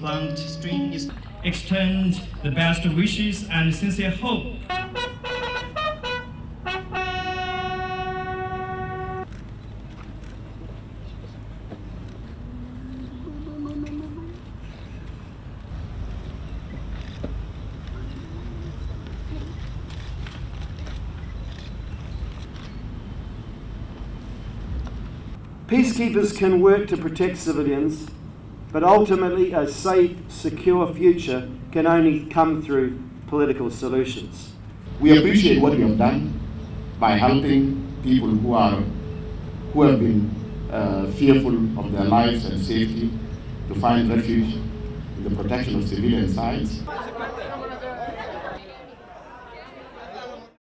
prolonged string is extend the best wishes and sincere hope. Peacekeepers can work to protect civilians, but ultimately a safe, secure future can only come through political solutions. We appreciate what you have done by helping people who are who have been uh, fearful of their lives and safety to find refuge in the protection of civilian sites.